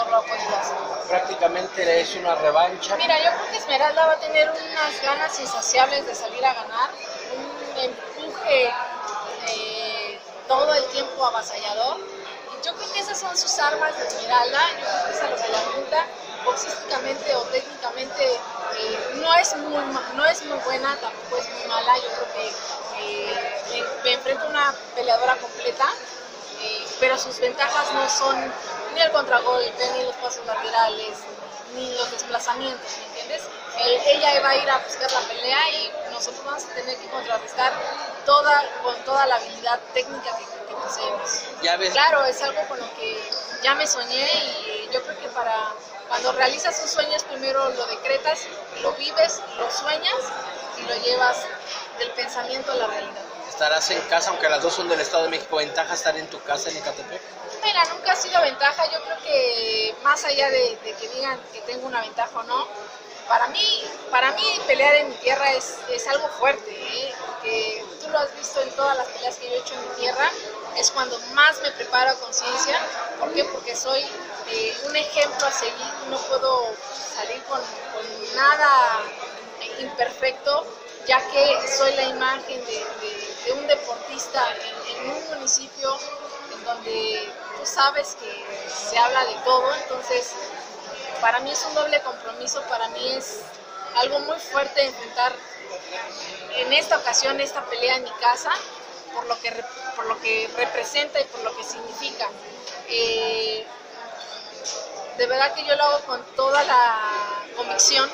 boxeador lo ha podido hacer. Prácticamente es una revancha. Mira, yo creo que Esmeralda va a tener unas ganas insaciables de salir a ganar, un empuje eh, todo el tiempo avasallador. Y yo creo que esas son sus armas de Esmeralda, yo creo que es a lo que le apunta boxísticamente o técnicamente eh, no, es muy, no es muy buena, tampoco es muy mala, yo creo que eh, me, me enfrento a una peleadora completa, eh, pero sus ventajas no son ni el contragolpe, ni los pasos laterales, ni los desplazamientos, ¿me entiendes? Ella va a ir a buscar la pelea y nosotros vamos a tener que contrarrestar toda, con toda la habilidad técnica que, que poseemos. Ya ves, Claro, es algo con lo que ya me soñé y yo creo que para cuando realizas un sueño es primero lo decretas, lo vives, lo sueñas y lo llevas del pensamiento a la realidad. estarás en casa, aunque las dos son del Estado de México. ¿Ventaja estar en tu casa en Ecatepec? Mira, nunca ha sido ventaja, yo creo que más allá de, de que digan que tengo una ventaja o no, para mí, para mí pelear en mi tierra es, es algo fuerte, ¿eh? porque tú lo has visto en todas las peleas que yo he hecho en mi tierra, es cuando más me preparo a conciencia, ¿por qué? Porque soy eh, un ejemplo a seguir, no puedo salir con, con nada imperfecto, ya que soy la imagen de, un deportista en, un municipio en donde tú sabes que se habla de todo, entonces para mí es un doble compromiso, para mí es algo muy fuerte enfrentar en esta ocasión esta pelea en mi casa por lo que, por lo que representa y por lo que significa. Eh, de verdad que yo lo hago con toda la convicción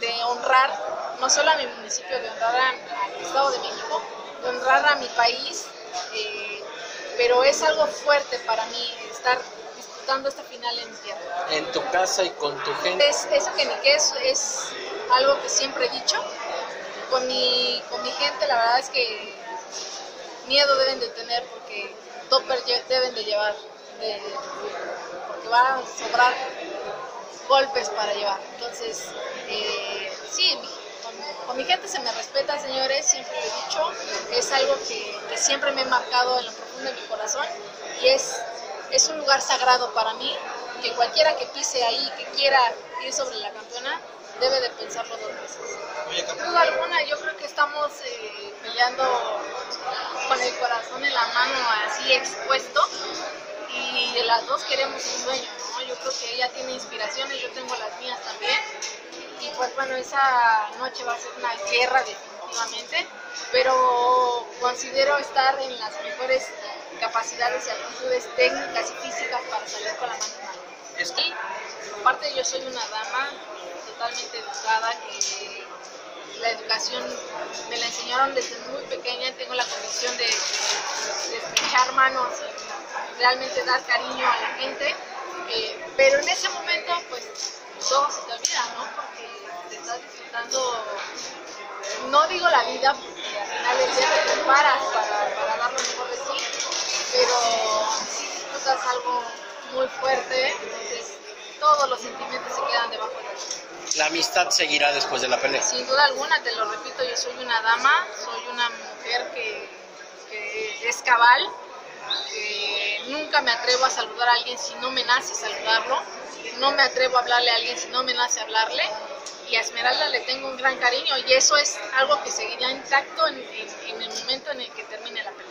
de honrar no solo a mi municipio, de honrar al Estado de México, de honrar a mi país, eh, pero es algo fuerte para mí estar disputando esta final en mi tierra. En tu casa y con tu gente. Es, eso que ni que es, es algo que siempre he dicho. Con mi, con mi gente la verdad es que miedo deben de tener porque topper deben de llevar, de- porque van a sobrar golpes para llevar. Entonces, eh, sí, mi- con, mi gente se me respeta, señores, siempre lo he dicho. Es algo que, que siempre me he marcado en lo profundo de mi corazón y es, es un lugar sagrado para mí, que cualquiera que pise ahí, que quiera ir sobre la campeona, debe de pensarlo dos veces. Sin duda alguna, yo creo que estamos eh, peleando con el corazón en la mano así expuesto y las dos queremos un sueño, ¿no? Yo creo que ella tiene inspiraciones, yo tengo las mías también y pues bueno, esa noche va a ser una guerra definitivamente, pero considero estar en las mejores capacidades y actitudes técnicas y físicas para salir con la mano. Es- Y aparte yo soy una dama totalmente educada que la educación me la enseñaron desde muy pequeña, tengo la convicción de, de manos y realmente dar cariño a la gente, eh, pero en ese momento pues todo se te olvida, ¿no? Porque te estás disfrutando, no digo la vida, porque al final del día te preparas para, para dar lo mejor de ti, pero sí disfrutas algo muy fuerte, entonces todos los sentimientos se quedan debajo de ti. La amistad seguirá después de la pelea. Sin duda alguna, te lo repito, yo soy una dama, soy una mujer que, que es cabal, que nunca me atrevo a saludar a alguien si no me nace saludarlo, no me atrevo a hablarle a alguien si no me nace hablarle, y a Esmeralda le tengo un gran cariño y eso es algo que seguirá intacto en, en- el momento en el que termine la pelea.